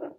何?